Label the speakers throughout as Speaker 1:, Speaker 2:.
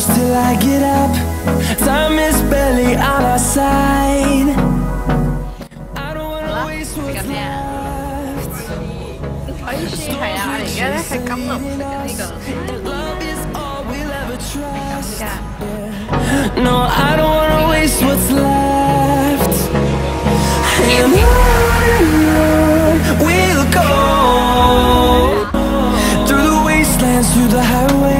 Speaker 1: close till I get up. Time is barely on our side. I don't wanna waste what's left. Love is all we'll ever trust. No, I don't wanna waste what's left. And on we'll go. Through the wastelands, through the highway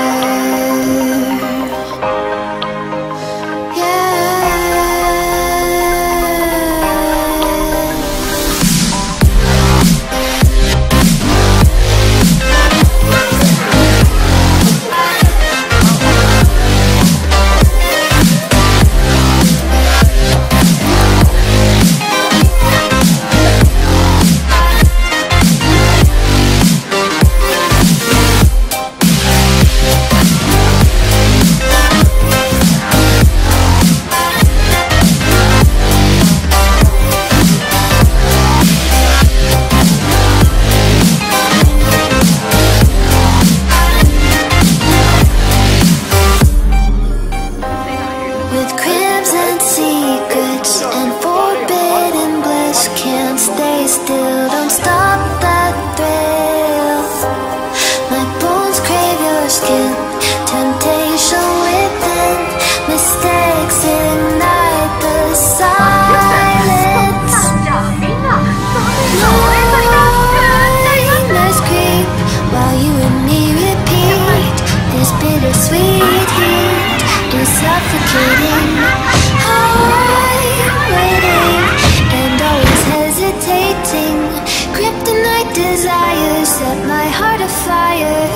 Speaker 2: Kryptonite desires set my heart afire.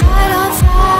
Speaker 2: Heart on fire.